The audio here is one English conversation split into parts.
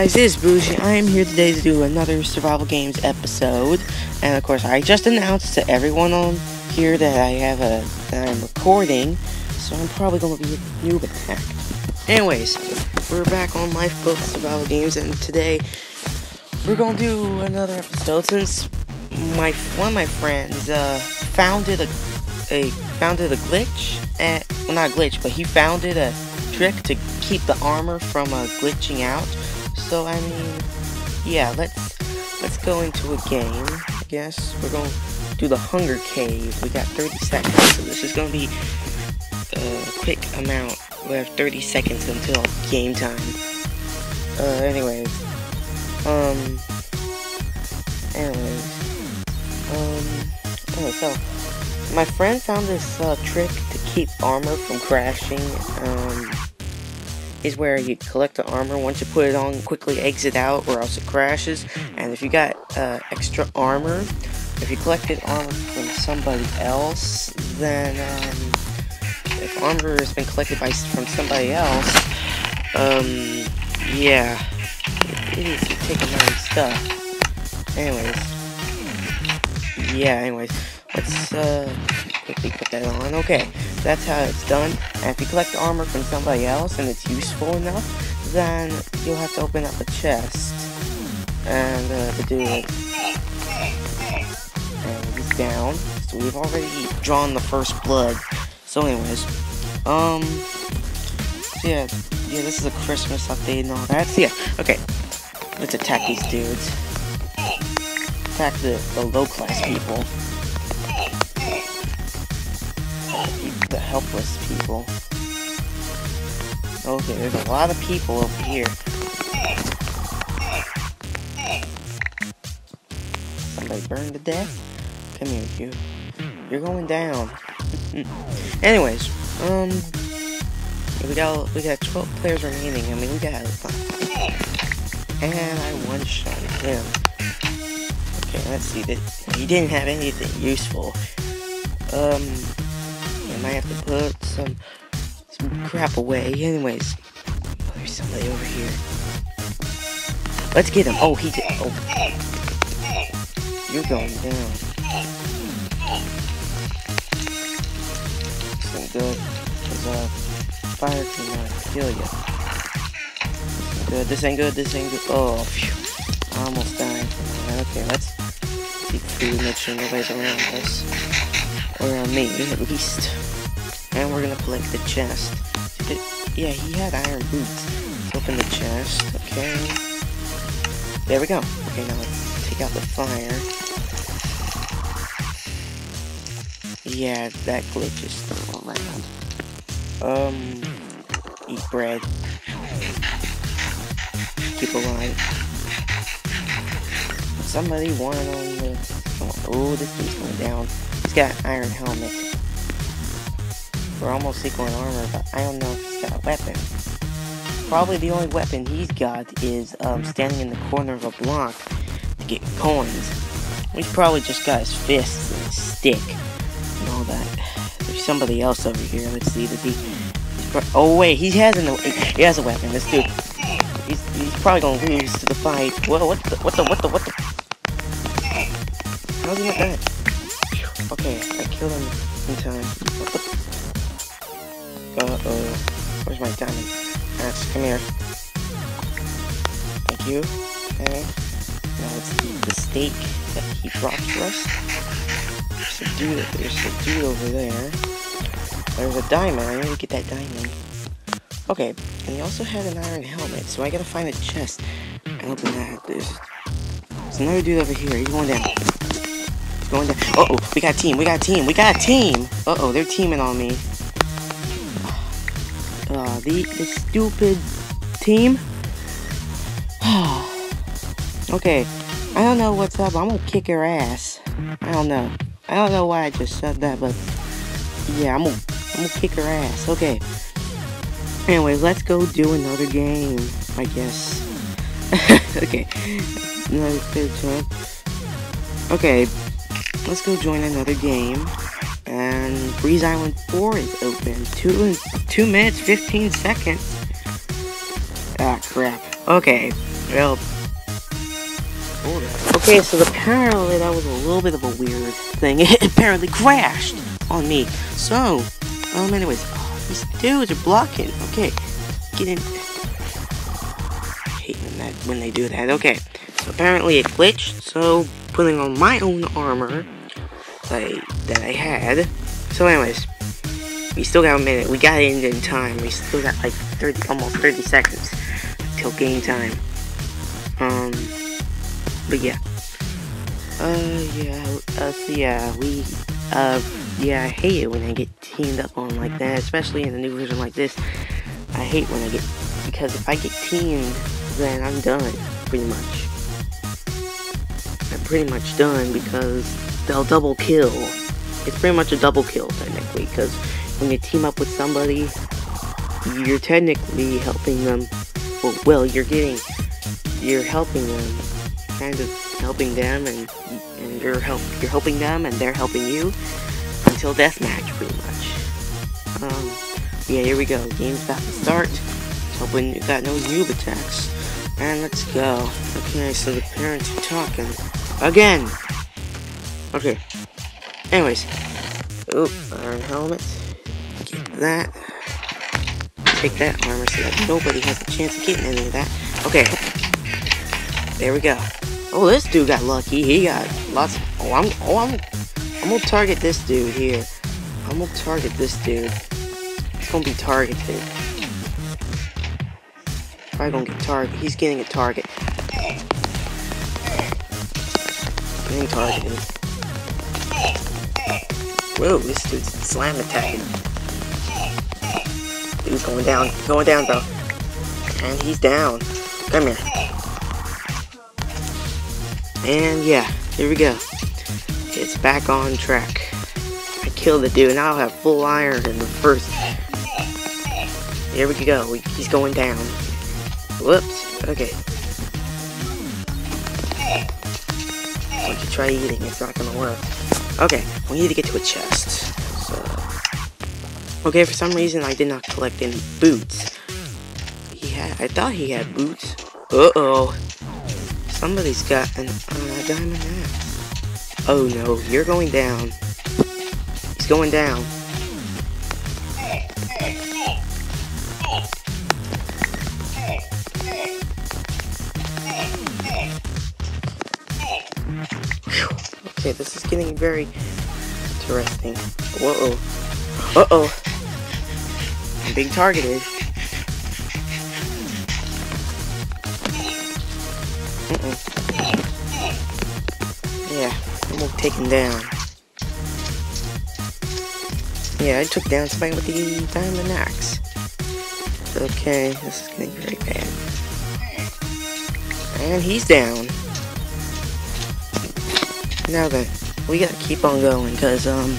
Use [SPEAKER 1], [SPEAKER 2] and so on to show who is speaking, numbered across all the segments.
[SPEAKER 1] guys, it's Booji. I am here today to do another Survival Games episode. And of course, I just announced to everyone on here that I have a that I'm recording, so I'm probably gonna be a new attacked. Anyways, we're back on Lifeboat Survival Games, and today we're gonna do another episode since my one of my friends uh, founded a a founded a glitch at well not glitch, but he founded a trick to keep the armor from uh, glitching out. So I mean, yeah, let's let's go into a game. I guess we're going to do the Hunger Cave. We got 30 seconds, so this is going to be a quick amount. We have 30 seconds until game time. Uh, anyways, um, anyways, um, oh, so my friend found this uh, trick to keep armor from crashing. Um, is where you collect the armor. Once you put it on, quickly exit out or else it crashes. And if you got uh, extra armor, if you collected armor from somebody else, then um, if armor has been collected by from somebody else, um, yeah, it, it is taking my stuff. Anyways, yeah. Anyways, let's uh, quickly put that on. Okay, that's how it's done. And if you collect armor from somebody else and it's useful enough, then you'll have to open up a chest and uh, do it. And he's down. So we've already drawn the first blood. So anyways, um, yeah, yeah, this is a Christmas update and all that. So yeah, okay, let's attack these dudes. Attack the, the low class people. The helpless people. Okay, there's a lot of people over here. Somebody burned to death? Come here, you. You're going down. Anyways, um, we got we got 12 players remaining. I mean, we got. And I one shot him. Okay, let's see. He didn't have anything useful. Um, I have to put some some crap away. Anyways, oh, there's somebody over here. Let's get him. Oh, he did. Oh, you're going down. This good. Cause fire can kill you. Good. This ain't good. This ain't good. Oh, phew. I almost died. Okay, let's keep food. Make sure nobody's around us around me, at least. And we're gonna collect the chest. Yeah, he had iron boots. Open the chest, okay. There we go. Okay, now let's take out the fire. Yeah, that glitch is still around. Um, eat bread. Keep alive. Somebody won on. Oh, this dude's going down. He's got iron helmet. We're almost equal in armor, but I don't know if he's got a weapon. Probably the only weapon he's got is um, standing in the corner of a block to get coins. He's probably just got his fists and his stick and all that. There's somebody else over here. Let's see. That he, oh wait, he has an he has a weapon. This dude. He's, he's probably gonna lose to the fight. Whoa, what the what the what the what the? How's he not dead? Okay, I killed him in time. Uh-oh. Where's my diamond? Max, come here. Thank you. Okay. Now let's eat the steak that he dropped for us. There's a dude, there's a dude over there. There's a diamond. I need to get that diamond. Okay, and he also had an iron helmet, so I gotta find a chest and open that. There's, there's another dude over here. He's going down going down. Uh oh, we got a team. We got a team. We got a team. Uh oh, they're teaming on me. The, stupid team. okay, I don't know what's up. I'm gonna kick her ass. I don't know. I don't know why I just said that, but yeah, I'm gonna, I'm gonna kick her ass. Okay. Anyways, let's go do another game. I guess. okay. Another Okay, let's go join another game. And Breeze Island 4 is open. Two and two minutes, 15 seconds. Ah, crap. Okay. Well, okay, so apparently that was a little bit of a weird thing. It apparently crashed on me. So, um, anyways, oh, these dudes are blocking. Okay, get in. When that when they do that. Okay, so apparently it glitched. So putting on my own armor that I, had. So, anyways, we still got a minute. We got it in time. We still got like 30, almost 30 seconds till game time. Um, but yeah. Uh, yeah, uh, so yeah, we, uh, yeah, I hate it when I get teamed up on like that, especially in a new version like this. I hate when I get, because if I get teamed, then I'm done, pretty much. I'm pretty much done because they'll double kill. It's pretty much a double kill, technically, because when you team up with somebody, you're technically helping them. Well, well, you're getting, you're helping them, kind of helping them, and and you're help, you're helping them, and they're helping you until deathmatch, pretty much. Um, yeah, here we go. Game's about to start. Hoping you got no noob attacks. And let's go. Okay, so the parents are talking again. Okay. Anyways, oop, iron helmet Get that. Take that armor so that nobody has a chance of getting any of that. Okay. There we go. Oh, this dude got lucky. He got lots. Of, oh, I'm. Oh, I'm. I'm gonna target this dude here. I'm gonna target this dude. He's gonna be targeted. Probably gonna get target. He's getting a target. Getting targeted. Whoa, this dude's slam attacking. He's going down. Going down, though. And he's down. Come here. And yeah, here we go. It's back on track. I killed the dude. Now I have full iron in the first. Here we go. He's going down. Whoops. Okay. Once you try eating, it's not gonna work. Okay, we need to get to a chest. Okay, for some reason I did not collect any boots. He had, I thought he had boots. Uh-oh. Somebody's got an uh, diamond axe. Oh no, you're going down. He's going down. Okay, this is getting very interesting. Whoa. Uh-oh I'm being targeted. Mm -mm. Yeah, I'm taken down. Yeah, I took down somebody with the diamond axe. Okay, this is getting very bad. And he's down. Now then, we gotta keep on going, because, um,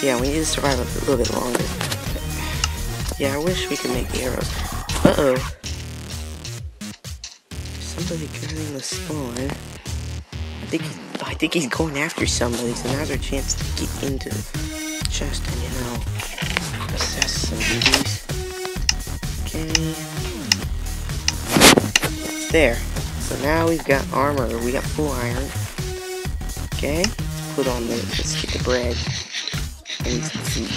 [SPEAKER 1] yeah, we need to survive a little bit longer. Yeah, I wish we could make arrows. Uh-oh. Somebody guarding the spawn. I think he's, I think he's going after somebody, so now's our chance to get into the chest and, you know, assess some duties. Okay. There. So now we've got armor. We got full iron. Okay. Let's put on the, let's get the bread. And food.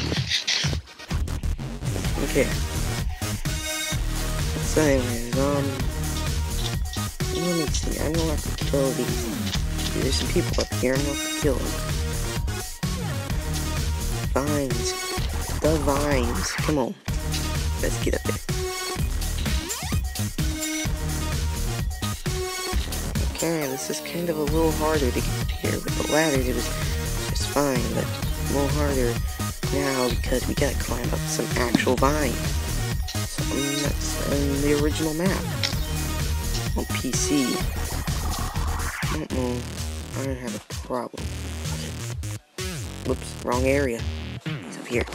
[SPEAKER 1] Okay. So anyways, um, let me see. I'm gonna have to kill these. There's some people up here. I'm gonna have to kill them. Vines. The vines. Come on. Let's get up there. This is kind of a little harder to get here. With the ladders, it was just fine, but a little harder now because we gotta climb up some actual vine. Something that's in the original map. Oh, On PC. I. I have a problem. Whoops, wrong area. He's up here.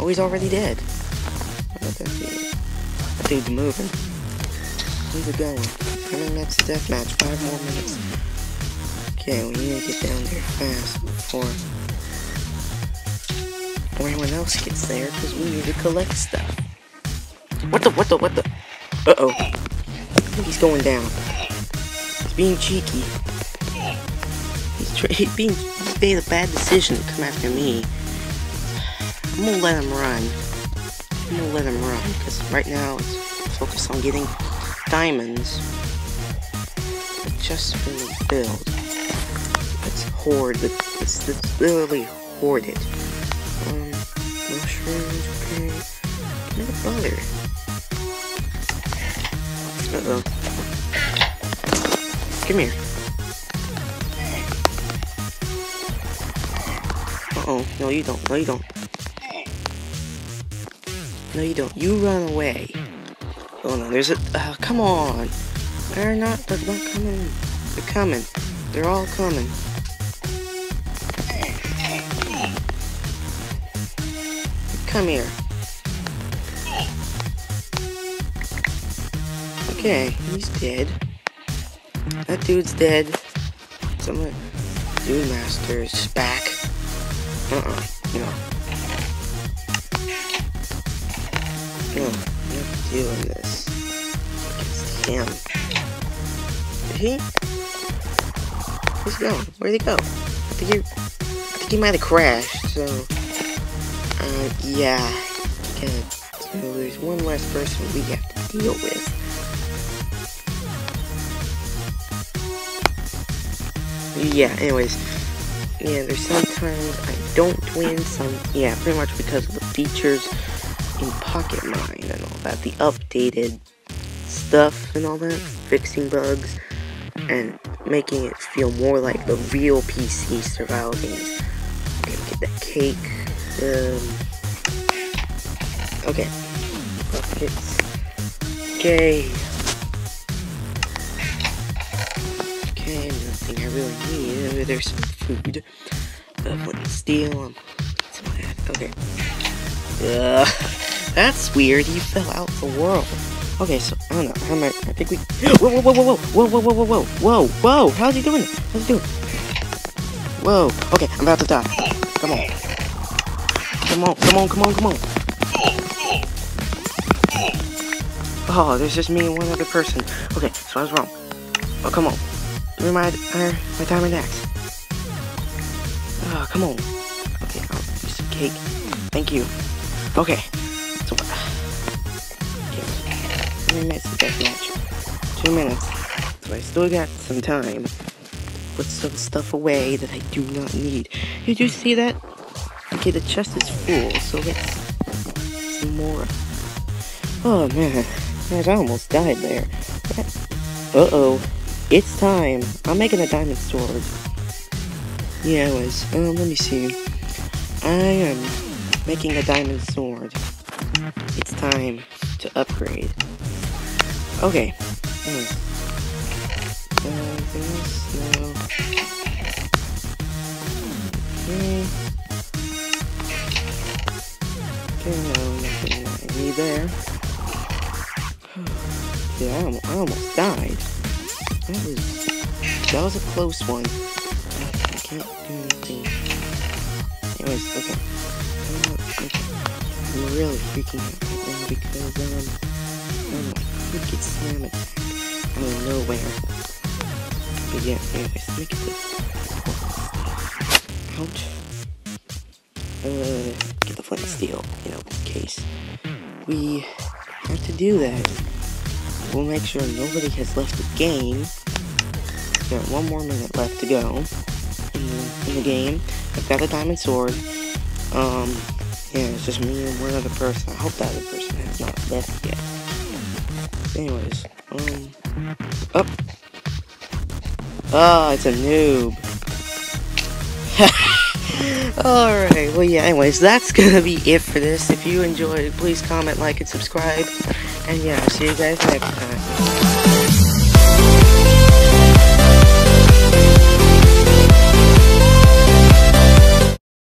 [SPEAKER 1] Oh, he's already dead. How about that dude? That dude's moving. Where's it going? Coming next to deathmatch. Five more minutes. Okay, we need to get down there fast before anyone else gets there because we need to collect stuff. What the, what the, what the? Uh-oh. he's going down. He's being cheeky. He's, he's being he made a bad decision to come after me. I'm gonna let him run. I'm gonna let him run because right now it's focused on getting diamonds. Chest really filled. It's hoard. It's, literally hoarded. Um, mushrooms. Okay. The butter. Uh oh. Come here. Uh oh. No, you don't. No, you don't. No, you don't. You run away. Oh no, there's a. Uh, come on. They're not. They're not coming. They're coming. They're all coming. Come here. Okay, he's dead. That dude's dead. Someone. Dude Master is back. Uh uh. No. No, I'm not doing this. Against him. He? Where's he going? Where'd he go? I think he. I think he might have crashed, so. Uh, yeah. Okay. So there's one less person we have to deal with. yeah, anyways. Yeah, there's sometimes I don't win, some, yeah, pretty much because of the features in Pocket Mine and all that, the updated stuff and all that, fixing bugs, and making it feel more like the real PC survival games. Okay, get that cake, um, okay, buckets, okay, Okay, nothing I really need. There's some food. Flint and steel. Okay. Uh, that's weird. He fell out the world. Okay, so I don't know. How am I? I think we. Whoa, whoa, whoa, whoa, whoa, whoa, whoa, whoa, whoa, whoa, whoa! How's he doing? How's he doing? Whoa. Okay, I'm about to die. Come on. Come on, come on, come on, come on. Oh, there's just me and one other person. Okay, so I was wrong. Oh, come on. Me my, uh, my diamond axe. Oh, come on. Okay, I'll use some cake. Thank you. Okay. Many minutes match? Two minutes. So I still got some time. Put some stuff away that I do not need. Did you see that? Okay, the chest is full, so let's some more. Oh man, man I almost died there. Uh-oh. It's time. I'm making a diamond sword. Yeah, anyways, um, let me see. I am making a diamond sword. It's time to upgrade. Okay. Okay. Okay, there. yeah, I, almost, died. That was that was a close one. I can't do anything. Anyways, okay. I'm, really freaking out right now because um I don't know, I could get slam attacked out of nowhere. But yeah, anyways, let me get the out. Uh get the flint steel, you know, in case we have to do that. We'll make sure nobody has left the game. Got one more minute left to go in the, in the game. I've got a diamond sword. Um, yeah, it's just me and one other person. I hope that other person has not left yet. Anyways, um, up. Oh. oh, it's a noob. Alright, well yeah, anyways, that's gonna be it for this. If you enjoyed, please comment, like, and subscribe. And yeah, see you guys next time.